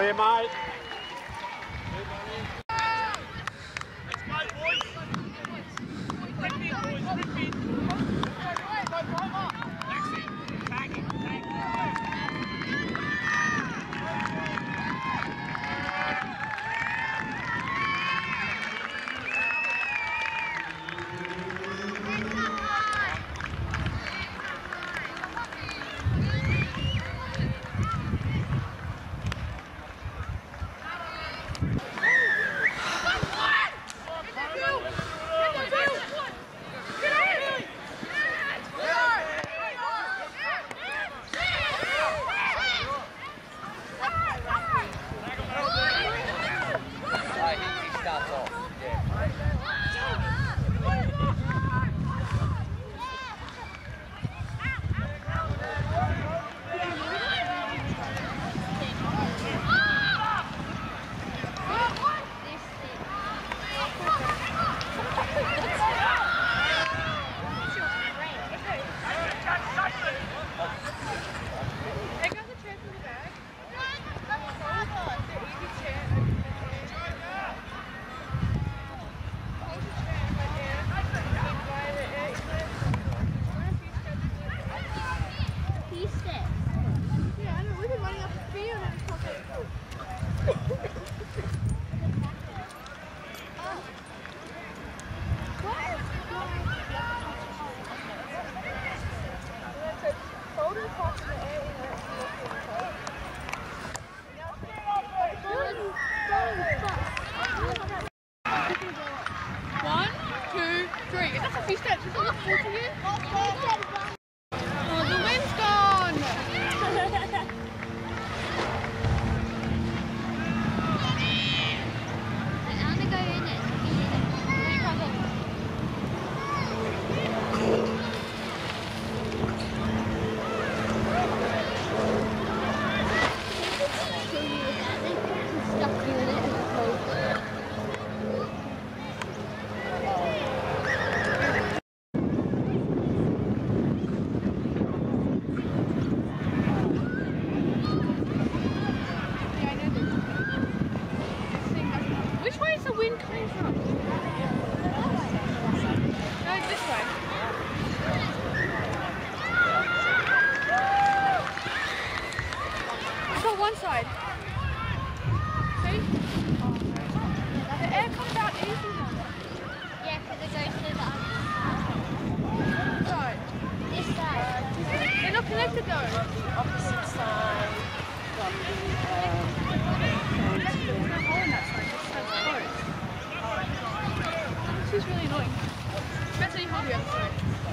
See you, mate.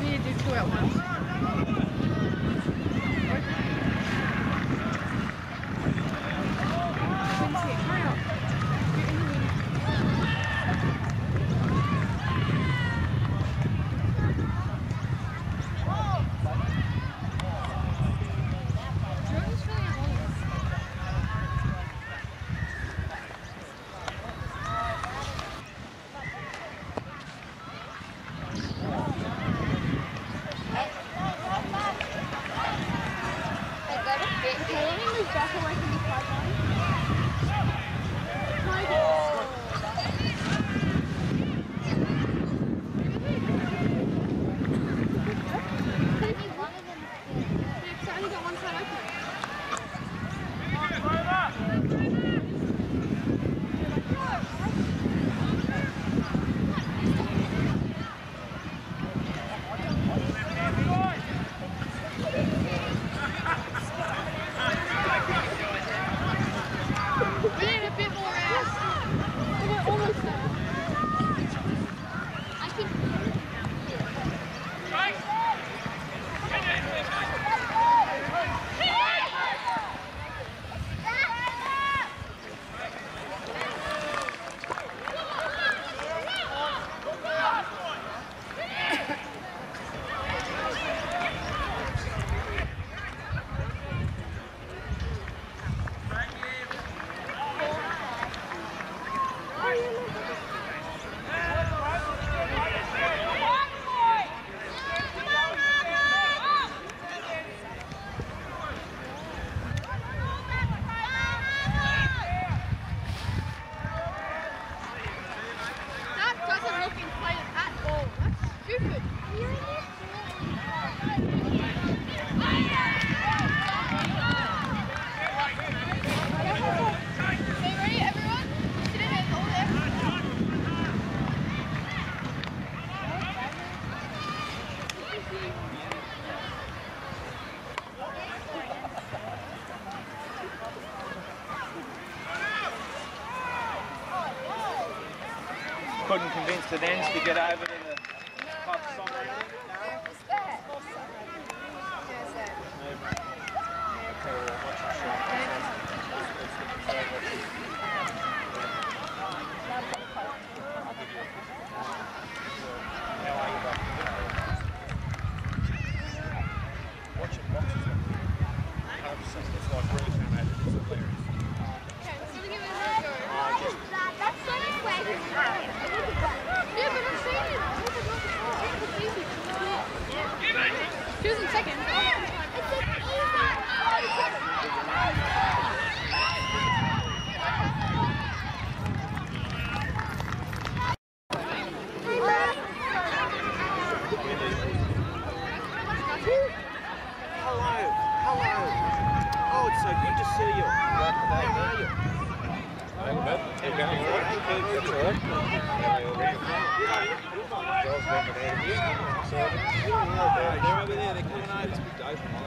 We need to do at once. Couldn't convince the Dens to get over to the pub somewhere. It's there. Yeah, it's there. Okay, well, watch your shot. How are you, bud? Watch it, watch it. 100% it's like really animated. It's hilarious. Okay, let's give it another go. Uh, just That's so much Yeah, but I'm saying it. It's easy. She was in second. Hello, hello. Oh, it's so good to see you. How are you? They're over there, they're coming over. It's a big day for my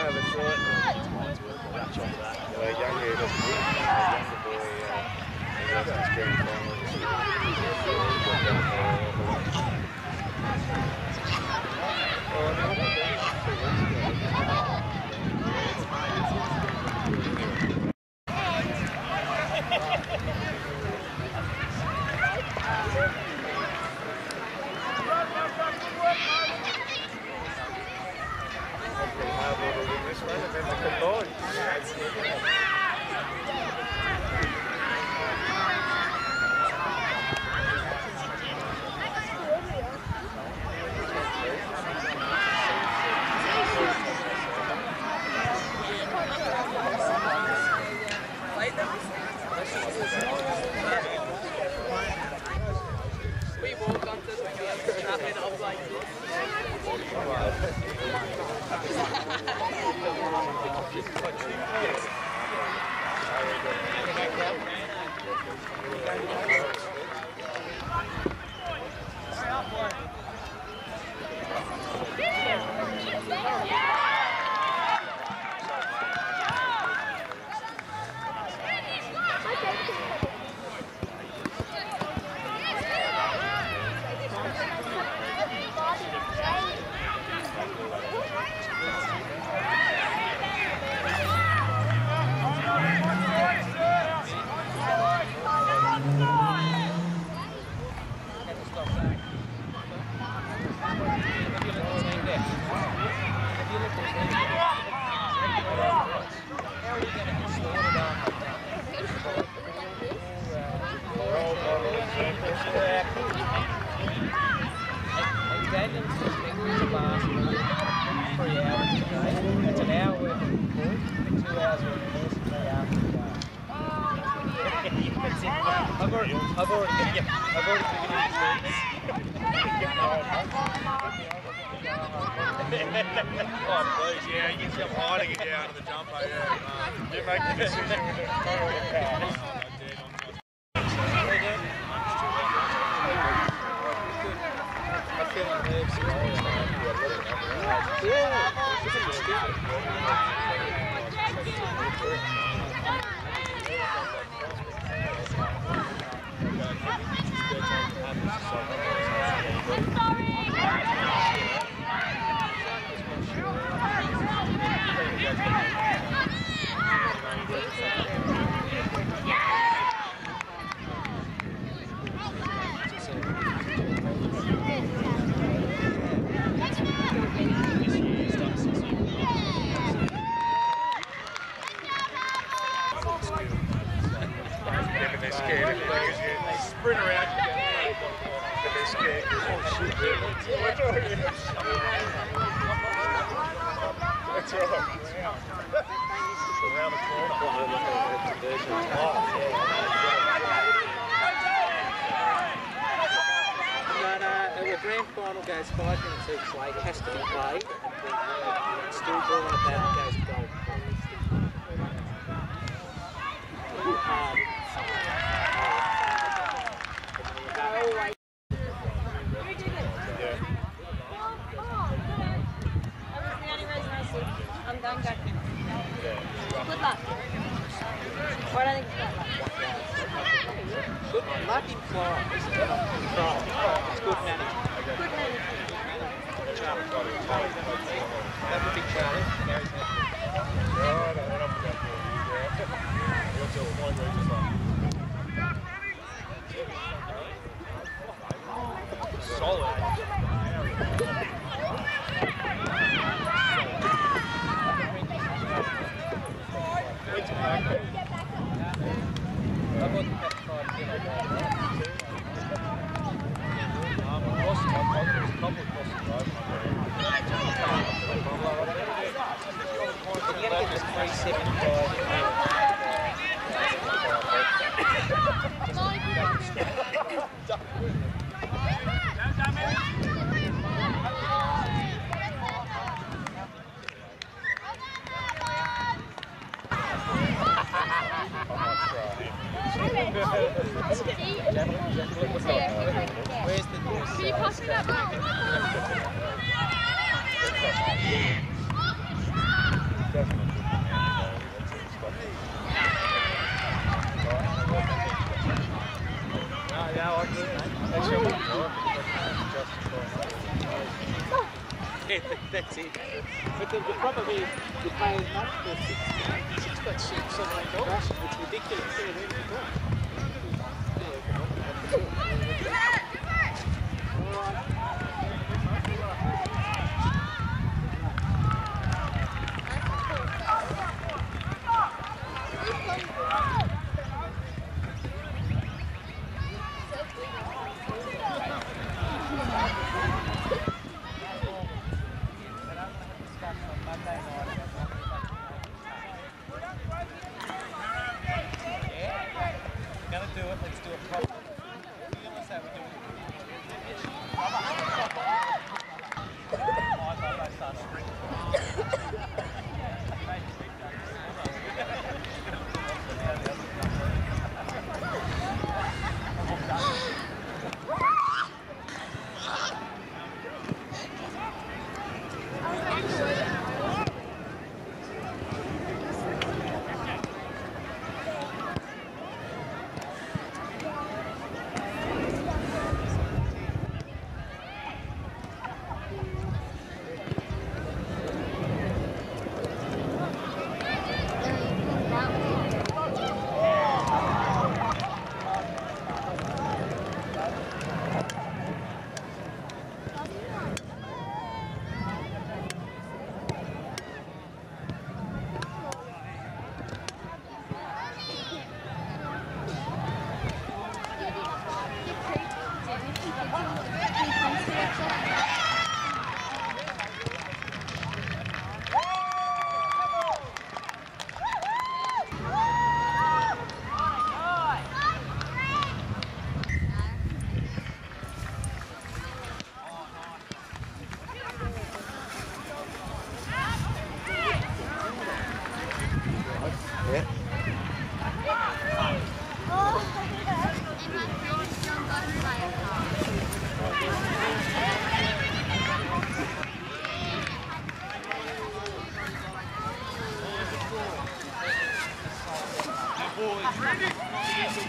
No, that's. Well, younger, doesn't he? younger boy, uh, he lost his. I've already, I've already, yeah, I've already given him Oh, please, yeah, you can see I'm hiding it down to the jumper, yeah. Uh, you make the decision. with the I'm feeling nerves. Yeah, it's a Yeah, but they're scared of it because you they sprint around you but they're scared. Oh shit, really? That's right. Around the corner. No, no, the Uh, grand final goes five minutes each. Uh, it has to be played. Still at that goes to goal That was the only reason I said I'm going back. Good luck. I don't. Good luck in flight. Control. It's good management. Good management. That would be Charlie. Gary's had No, no, no, no, yeah. You'll tell one where just like solid. It's back. I wasn't that far to get on that. Um, across, I thought there was a couple across the road. You're going to get this 375. Where's the nearest? Can you pass me that back? No, yeah, I get it, mate. That's it. But the, the problem is you pay much for six, six foot six, seven, eight dollars. It's ridiculous. Okay.